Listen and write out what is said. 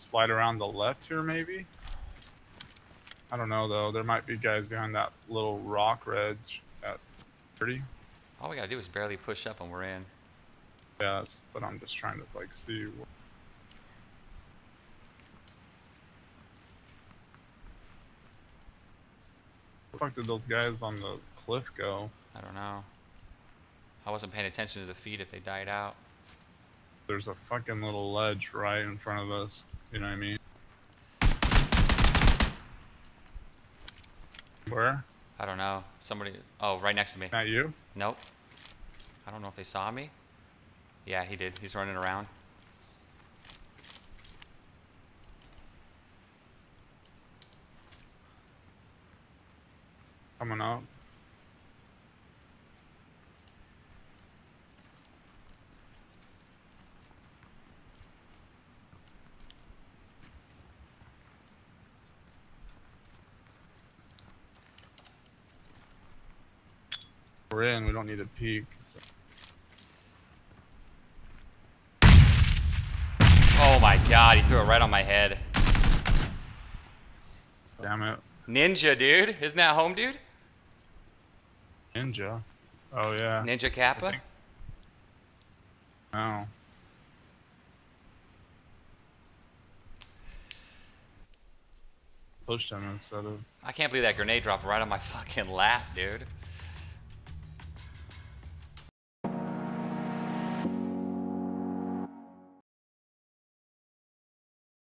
slide around the left here, maybe. I don't know though. There might be guys behind that little rock ledge at 30. All we gotta do is barely push up and we're in. Yeah, that's but I'm just trying to like see. What... Where the fuck did those guys on the cliff go? I don't know. I wasn't paying attention to the feed if they died out. There's a fucking little ledge right in front of us. You know what I mean? Where? I don't know. Somebody. Oh, right next to me. Not you? Nope. I don't know if they saw me. Yeah, he did. He's running around. Coming up. We're in, we don't need to peek. So. Oh my god, he threw it right on my head. Damn it. Ninja, dude. Isn't that home, dude? Ninja. Oh, yeah. Ninja Kappa? Oh. Pushed him instead of. I can't believe that grenade dropped right on my fucking lap, dude.